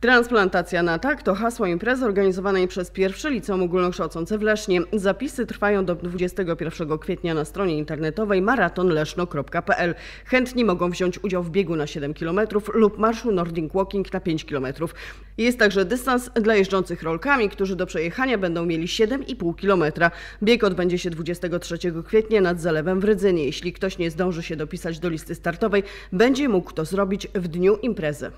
Transplantacja na tak to hasło imprezy organizowanej przez pierwszy liceum ogólnokształcące w Lesznie. Zapisy trwają do 21 kwietnia na stronie internetowej maratonleszno.pl. Chętni mogą wziąć udział w biegu na 7 km lub marszu Nordic Walking na 5 km. Jest także dystans dla jeżdżących rolkami, którzy do przejechania będą mieli 7,5 km. Bieg odbędzie się 23 kwietnia nad Zalewem w Rydzynie. Jeśli ktoś nie zdąży się dopisać do listy startowej, będzie mógł to zrobić w dniu imprezy.